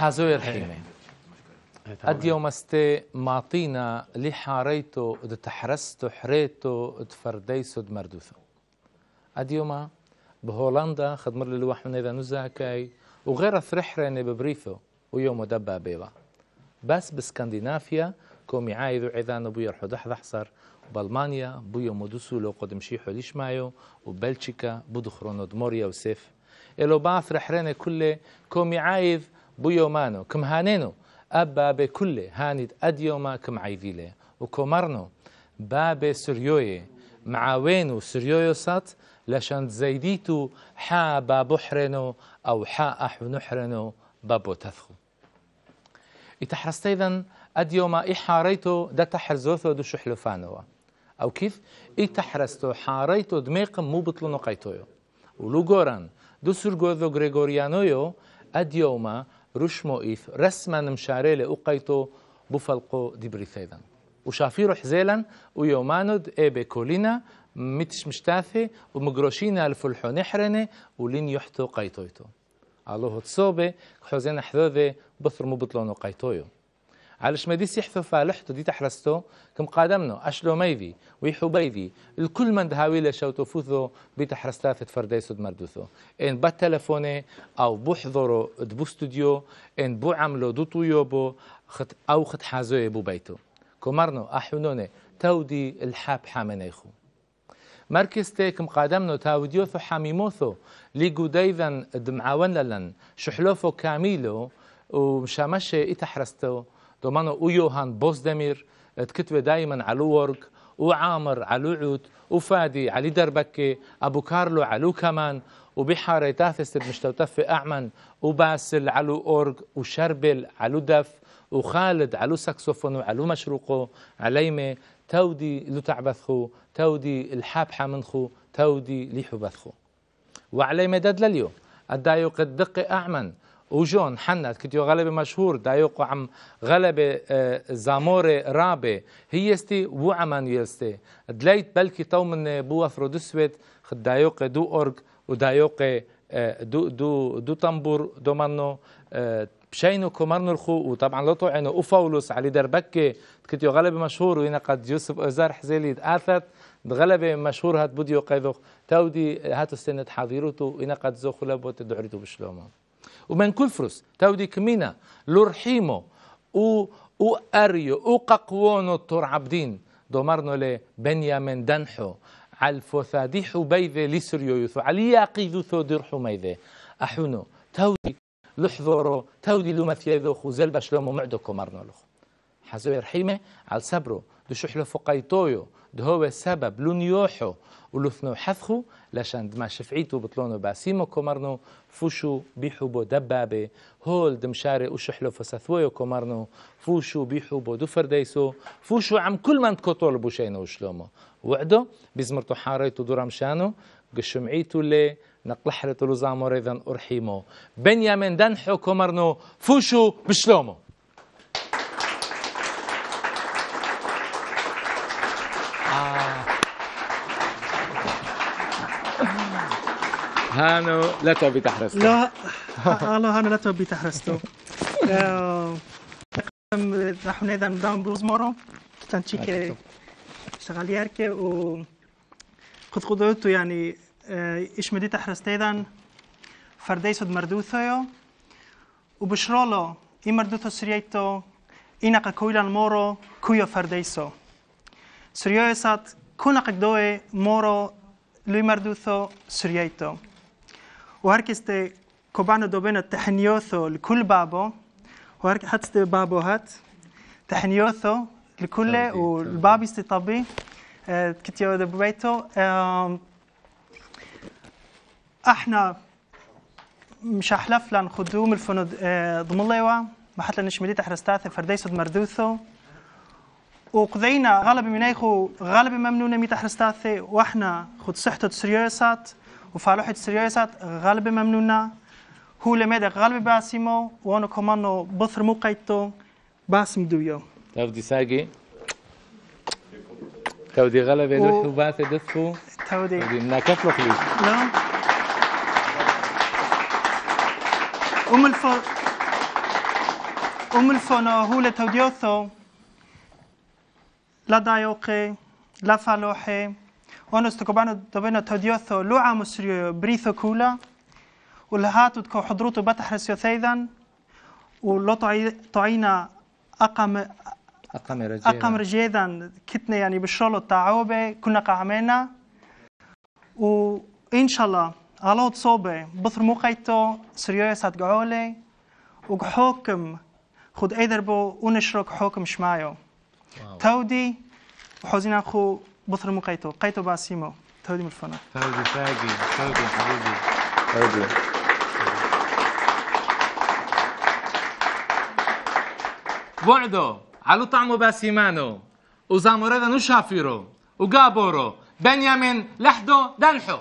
حازوي رحيمة أديوم استي معطينا لي حاريتو تحرستو حريتو تفرديسو دمردوثو أديوما بهولندا خدمر لي لوح من إذا نزاكاي وغير ثرحرني ببريثو ويوم دبا بيضا بس بسكندنافيا كومي عايذو عيذان بو يرحو دحضحصر بألمانيا بويو مدوسو لو قدم شيحو ليش مايو وبلشيكا بودخرونو دموريا وسيف. إلو بعث رحرني كله كومي عايذ بويو مانو كم هانينو أبا بكل هاند أديوما كم عيذيلي وكومرنو باب سريوي معاوينو سريويو سات لشان زيديتو حا بابحرنو أو حا أحو نحرنو بابو تثخو. إتحرست إذن أديوما إحاريتو دا تحرزوثو دو شحلفانوا أو كيف؟ إتحرستو حاريتو دميق مو بطلو قيتويو. ولو غوران دو سرغوذو غريغوريانويو أديوما رشمو إيف رسما مشاري لأقيتو بفلقو دبريثيذن وشافيرو حزيلا ويوماند إي بكولينا متش مشتاثي ومقروشينا الفلحو نحرني ولين يحتو قيتويتو. الله تصوبي حوزين حذوذي بثر مو بطلونو قيتويو. علش ما دي سيحثو فالحتو دي تحرستو كم قادمنو أشلو ميذي ويحو بيذي الكل من دهاويلة شوتو فوثو بتحرستات فرديسو دمردوثو إن با تلفوني أو بو حضورو دبو استوديو إن بو عملو دو طيوبو خت أو خت حازوي بو بيتو. كمرنو أحونوني تودي الحاب حامنيخو. مركز تيك مقادمنو تاوديوثو حاميموثو ليقو دايذن دمعاون للن شحلوفو كاميلو ومشامشي إتحرستو. دومانو أو يوهان بوزدمير تكتبه دائما على ورك وعامر على عود وفادي علي دربكي ابو كارلو علو كمان وبحارة تاثست مشتوتف اعمن وباسل علو اورج وشربل علو دف وخالد علو ساكسوفون وعلو مشروقو عليمه تودي لو تعبثخو تودي الحاب حامنخو تودي ليحو بثخو وعلي مدد لليو الدايو قد دقي أعمن وجون حنت كتيو غلبة مشهور دايوقو عم غلبة آه، زاموري رابي هي استي وعمان يستي. دليت بلكي تو من بو افرودسويت خد دايوقي دو اورج ودايوقي آه، دو دو دو تنبور دو منو آه، بشينو كومرنو الخو وطبعا لو طوعنو وفولوس علي دربكي كتيو غلبة مشهور وين قد يوسف أزار حزيلي اثت غلبة مشهور هات بوديو قيدوخ تودي هاتو سنة حاضيروتو وين قد زوخو لابوت دعريتو بشلومو. ومن كلفرس تودي كمينا لورحيمو و و أريو و ققوونو تور عبدين دومرنو لي بنيامين دنحو علفو ديحو بيذي لسريو يثو عليا قيذو ثو درحو ميذي. أحونو تودي لحظورو تودي لمثيذو خو زلبا شلومو معدو كومرنو لخو. حزوي رحيمة على صبرو. شحلو فقايتويو ده هو السبب لون يوحو ولثنو حثخو لشان دما شفعيتو بطلونو بأسيمو كومرنو فوشو بيحبو دبابة هول دمشاري وشحلو فسثويو كومرنو فوشو بيحبو دو فرديسو فوشو عم كل من تكوتول بوشينو وشلومو. وعدو بزمرتو حاريتو درمشانو قشمعيتو لي نقلحرتو لزامو ريذن أرحيمو. بنيامين دنحو كومرنو فوشو بشلومو. هانو لا تبي تحرسته. لا الله هانو لا تبي تحرسته. نحن إذا ندام بروز مورو تنشيك شغال ياركي و خد خدوتو يعني إيش مدي تحرست إذا فرديسو مردوثو وبشرولو إي مردوثو سريتو إنقا كويلا المورو كويو فرديسو. سريو سات كونق دوي مورو لوي مردوثو سريتو. وهركست كوبانو دوبنا تحنيوثو لكل بابو. وهرك حتى بابو هات. تحنيوثو لكل والباب استطبي آه، كتيو دبيتو إحنا مش أحلف لأن خدوم الفنود آه، ضمليوا ما حتى نشمدي تحرستاث فرديسو مردوثو وقضينا غالب منيخو غالب ممنونة مي تحرستاثي وإحنا خد صحته سريوسات وفالوحة سرياسات غالب ممنونة هو لماذا غالب باسمو وأنا كمان بثر موقيتو باسم دويو. تودي ساقي. تودي غلبة و... دفو باسي دفو تودي تودي ناكف له خليش لا. أم الف وملفونو هو لتوديوثو لا دايوقي لا فالوحي. ونس تكوبانو دبنا توديوثو لوعا مسريو بريثو كولا ولهاتو تكو حضروتو بتحرسيو ثيذا ولو طعينا أقام أقام رجيدا أقام رجيدا كتنا يعني بالشغل التعوبة كنا قعمينا وإن شاء الله على صوبة بثر موقيتو سريوسات قعولي وحكم خد ايدربو ونشرك حكم شمايو تودي وحوزين اخو بثر مقيتو قيتو. باسيمو تودي ملفونا تودي فاقي تودي حبيبي. تودي بعدو علو طعمو باسيمانو وزاموريدا نشافيرو وقابورو بنيامين لحدو دنحو.